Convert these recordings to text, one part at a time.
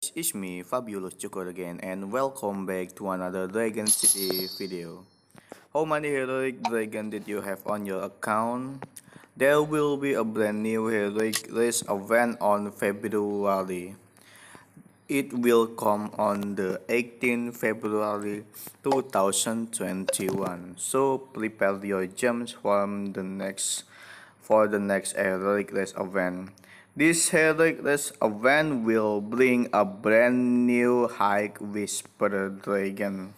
It's me, Fabulous Joker again, and welcome back to another Dragon City video. How many heroic dragon did you have on your account? There will be a brand new heroic race event on February. It will come on the 18th February 2021. So prepare your gems from the next for the next heroic race event. This race event will bring a brand new High Whisper Dragon.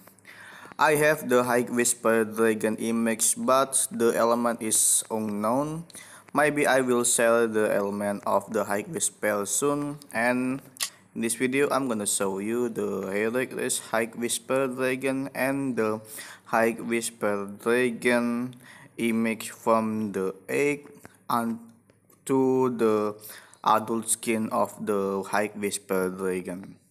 I have the High Whisper Dragon image but the element is unknown. Maybe I will sell the element of the High Whisper soon and in this video I'm gonna show you the race High Whisper Dragon and the High Whisper Dragon image from the egg and to the adult skin of the High Whisper Dragon.